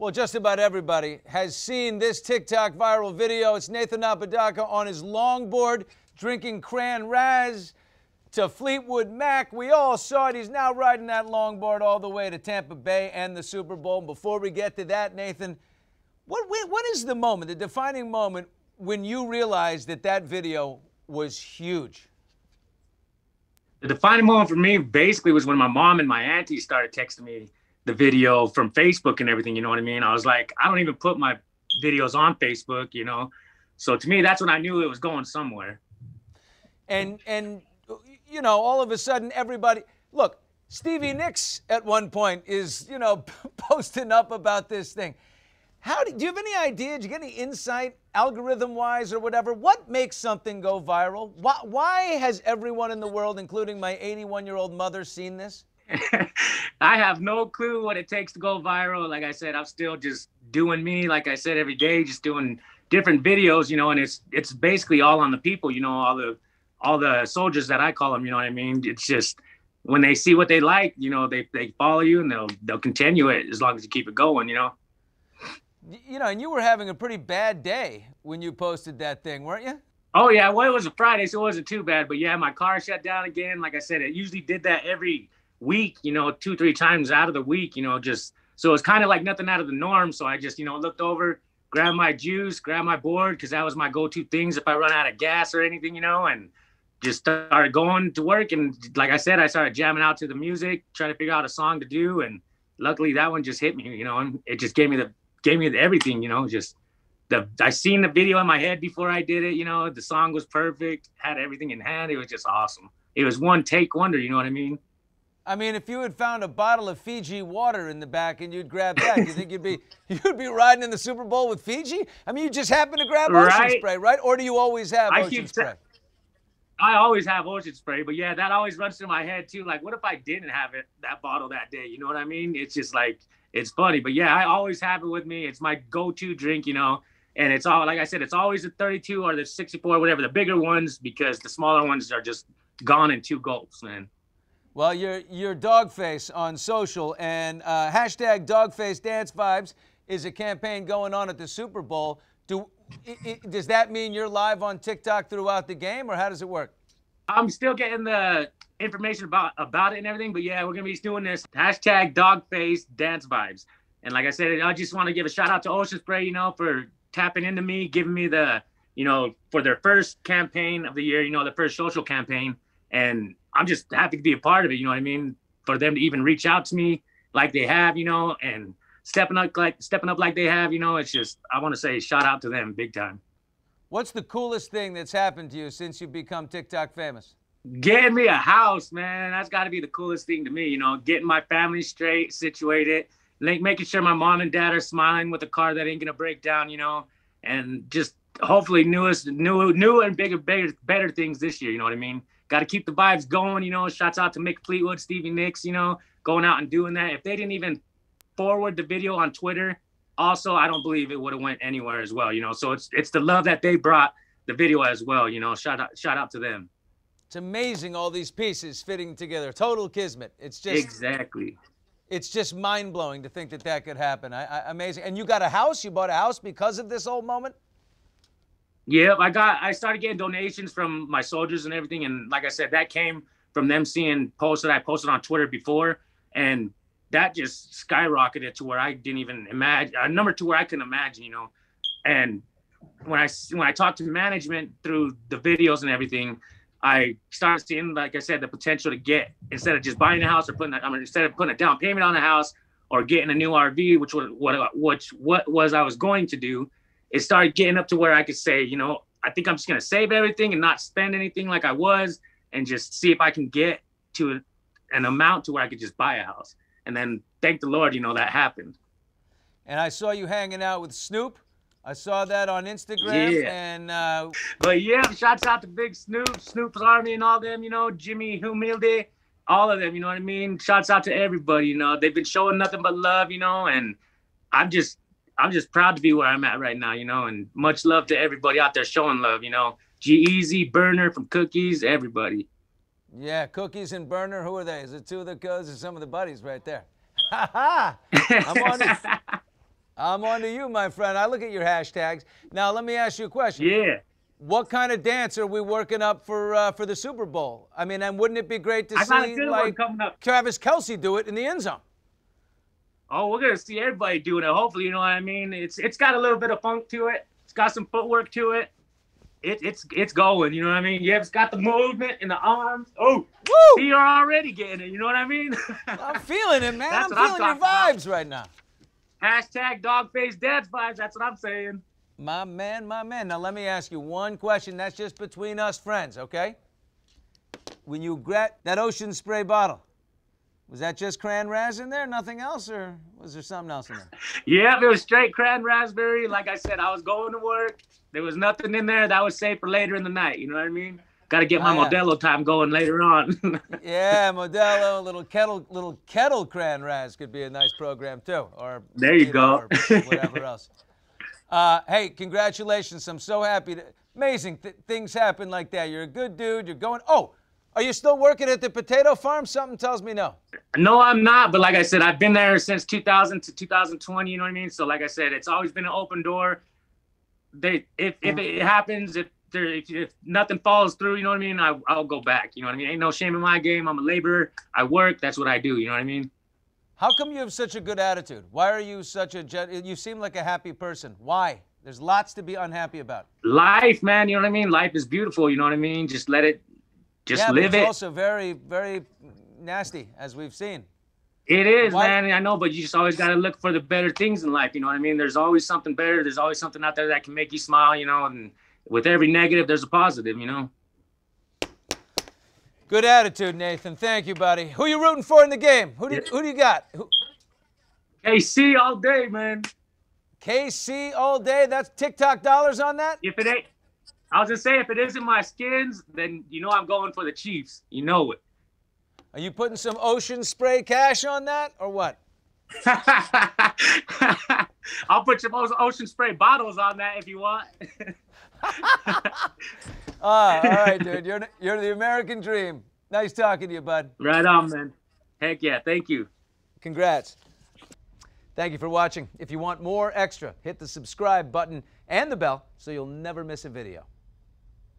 Well, just about everybody has seen this TikTok viral video. It's Nathan Apodaca on his longboard drinking cran raz to Fleetwood Mac. We all saw it. He's now riding that longboard all the way to Tampa Bay and the Super Bowl. Before we get to that, Nathan, what, what is the moment, the defining moment when you realized that that video was huge? The defining moment for me basically was when my mom and my auntie started texting me the video from Facebook and everything. You know what I mean? I was like, I don't even put my videos on Facebook. You know, so to me, that's when I knew it was going somewhere. And and you know, all of a sudden, everybody look. Stevie Nicks at one point is you know posting up about this thing. How do, do you have any idea? Do you get any insight, algorithm wise or whatever? What makes something go viral? Why, why has everyone in the world, including my 81 year old mother, seen this? I have no clue what it takes to go viral. Like I said, I'm still just doing me. Like I said, every day, just doing different videos, you know, and it's it's basically all on the people, you know, all the all the soldiers that I call them, you know what I mean? It's just when they see what they like, you know, they they follow you and they'll they'll continue it as long as you keep it going, you know. You know, and you were having a pretty bad day when you posted that thing, weren't you? Oh yeah, well it was a Friday, so it wasn't too bad. But yeah, my car shut down again. Like I said, it usually did that every week, you know, two, three times out of the week, you know, just so it's kind of like nothing out of the norm. So I just, you know, looked over, grabbed my juice, grabbed my board, because that was my go-to things if I run out of gas or anything, you know, and just started going to work. And like I said, I started jamming out to the music, trying to figure out a song to do. And luckily that one just hit me, you know, and it just gave me the gave me the, everything, you know, just the I seen the video in my head before I did it, you know, the song was perfect, had everything in hand. It was just awesome. It was one take wonder, you know what I mean? I mean, if you had found a bottle of Fiji water in the back and you'd grab that, you think you'd be you'd be riding in the Super Bowl with Fiji? I mean, you just happen to grab right? ocean spray, right? Or do you always have I ocean spray? I always have ocean spray, but yeah, that always runs through my head too. Like, what if I didn't have it that bottle that day? You know what I mean? It's just like it's funny, but yeah, I always have it with me. It's my go-to drink, you know. And it's all like I said, it's always the 32 or the 64, whatever, the bigger ones, because the smaller ones are just gone in two gulps, man. Well, you're, you're Doggface on social, and uh, hashtag Doggface Dance Vibes is a campaign going on at the Super Bowl. Do, does that mean you're live on TikTok throughout the game, or how does it work? I'm still getting the information about about it and everything, but yeah, we're gonna be doing this hashtag Doggface Dance Vibes. And like I said, I just want to give a shout out to Ocean Spray, you know, for tapping into me, giving me the, you know, for their first campaign of the year, you know, the first social campaign. And I'm just happy to be a part of it. You know what I mean? For them to even reach out to me like they have, you know, and stepping up like stepping up like they have, you know, it's just I want to say shout out to them big time. What's the coolest thing that's happened to you since you've become TikTok famous? Getting me a house, man. That's got to be the coolest thing to me. You know, getting my family straight, situated, like making sure my mom and dad are smiling with a car that ain't gonna break down. You know, and just hopefully newest, new, new and bigger, bigger, better things this year. You know what I mean? Got to keep the vibes going. You know, shouts out to Mick Fleetwood, Stevie Nicks. You know, going out and doing that. If they didn't even forward the video on Twitter, also I don't believe it would have went anywhere as well. You know, so it's it's the love that they brought the video as well. You know, shout out shout out to them. It's amazing all these pieces fitting together. Total kismet. It's just exactly. It's just mind blowing to think that that could happen. I, I, amazing. And you got a house. You bought a house because of this old moment. Yep, I got I started getting donations from my soldiers and everything, and like I said, that came from them seeing posts that I posted on Twitter before, and that just skyrocketed to where I didn't even imagine a number to where I couldn't imagine, you know. And when I when I talked to management through the videos and everything, I started seeing, like I said, the potential to get instead of just buying a house or putting, I mean, instead of putting a down payment on a house or getting a new RV, which was what which what was I was going to do it started getting up to where I could say, you know, I think I'm just gonna save everything and not spend anything like I was, and just see if I can get to an amount to where I could just buy a house. And then thank the Lord, you know, that happened. And I saw you hanging out with Snoop. I saw that on Instagram. Yeah. And uh, but yeah, shouts out to Big Snoop, Snoop's Army, and all them. You know, Jimmy Humilde, all of them. You know what I mean? Shouts out to everybody. You know, they've been showing nothing but love. You know, and I'm just I'm just proud to be where I'm at right now, you know, and much love to everybody out there showing love, you know. G-Eazy, Berner from Cookies, everybody. Yeah, Cookies and Berner, who are they? Is it two of the guys or some of the buddies right there? Ha ha! I'm on the, I'm on to you, my friend. I look at your hashtags. Now, let me ask you a question. Yeah. What kind of dance are we working up for uh, for the Super Bowl? I mean, and wouldn't it be great to I see like. Travis Kelce do it in the end zone? Oh, we're gonna see everybody doing it. Hopefully, you know what I mean. It's it's got a little bit of funk to it. It's got some footwork to it. It, it's it's going. You know what I mean. Yeah, it's got the movement in the arms. Oh, Woo! you're already getting it. You know what I mean. I'm feeling it, man. That's I'm what I'm feeling your talking about. vibes right now. Hashtag Doggface dance vibes. That's what I'm saying. My man, my man. Now let me ask you one question. That's just between us friends, okay? When you grabbed that ocean spray bottle, was that just cran raz in there, nothing else, or was there something else in there? yeah, it was straight cran raspberry. Like I said, I was going to work. There was nothing in there that was safe for later in the night. You know what I mean? Got to get my Oh, yeah. Modelo time going later on. Yeah, Modelo, little Ketel, little Ketel cran raz could be a nice program too, or There you go. or whatever else. Uh, hey, congratulations! I'm so happy. To, amazing th- things happen like that. You're a good dude. You're going. Oh, are you still working at the potato farm? Something tells me no. no, I'm not. But like I said, I've been there since 2000 to 2020. You know what I mean? So like I said, it's always been an open door. They, if if mm. it happens, if there, if, if nothing falls through, you know what I mean? I, I'll go back. You know what I mean? Ain't no shame in my game. I'm a laborer. I work. That's what I do. You know what I mean? How come you have such a good attitude? Why are you such a you seem like a happy person? Why? There's lots to be unhappy about. Life, man. You know what I mean? Life is beautiful. You know what I mean? Just let it, just yeah, live it's it. also very, very nasty, as we've seen. It is, Why- man. I know, but you just always got to look for the better things in life. You know what I mean? There's always something better. There's always something out there that can make you smile. You know, and with every negative, there's a positive. You know. Good attitude, Nathan. Thank you, buddy. Who you rooting for in the game? Who do you, who do you got? Who, KC all day, man. KC all day. That's TikTok dollars on that. If it ain't, I was gonna say, if it isn't my skins, then you know I'm going for the Chiefs. You know it. Are you putting some ocean spray cash on that, or what? I'll put your most ocean spray bottles on that if you want. Ah, all right, dude. You're you're the American dream. Nice talking to you, bud. right on, man. Heck yeah, thank you. Congrats. Thank you for watching. If you want more extra, hit the subscribe button and the bell so you'll never miss a video.